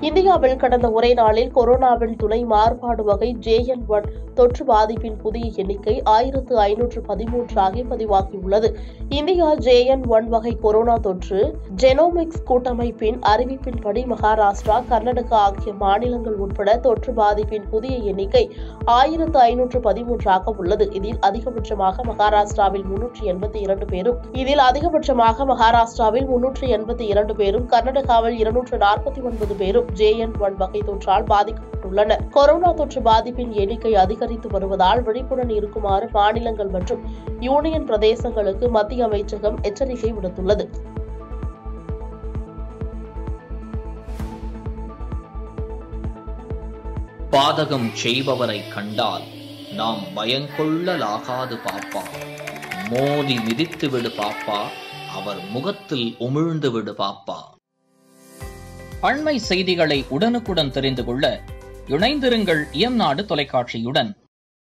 இந்தியாவில் கடந்த ஒரே நாளில் கொரோனாவின் துணை மாறுபாடு வகை ஜேஎன் ஒன் தொற்று பாதிப்பின் புதிய எண்ணிக்கை ஆயிரத்து ஐநூற்று பதிமூன்றாக பதிவாகியுள்ளது. இந்தியா ஜேஎன் ஒன் வகை கொரோனா தொற்று ஜெனோமிக்ஸ் கூட்டமைப்பின் அறிவிப்பின்படி மகாராஷ்டிரா கர்நாடகா ஆகிய மாநிலங்கள் உட்பட தொற்று பாதிப்பின் புதிய எண்ணிக்கை ஆயிரத்து ஐநூற்று பதிமூன்றாக உள்ளது. இதில் அதிகபட்சமாக மகாராஷ்டிராவில் முன்னூற்றி எண்பத்தி இரண்டு பேரும் இதில் அதிகபட்சமாக மகாராஷ்டிராவில் முன்னூற்று எண்பத்தி இரண்டு பேரும் கர்நாடகாவில் இருநூற்று நாற்பத்தி ஒன்பது பேரும் ஜேஎன் ஒன் வகை தொற்றால் பாதிக்கப்பட்டுள்ளனர் கொரோனா தொற்று பாதிப்பின் எண்ணிக்கை அதிகரித்து வருவதால் விழிப்புடன் இருக்குமாறு மாநிலங்கள் மற்றும் யூனியன் பிரதேசங்களுக்கு மத்திய அமைச்சகம் எச்சரிக்கை விடுத்துள்ளது. பாதகம் செய்பவரை கண்டால் நாம் பயங்கொள்ளலாகாது பாப்பா. மோதி மிதித்து விடு பாப்பா. அவர் முகத்தில் உமிழ்ந்து விடு பாப்பா. அண்மை செய்திகளை உடனுக்குடன் தெரிந்து கொள்ள இணைந்திருங்கள் இயம்நாடு தொலைக்காட்சியுடன்.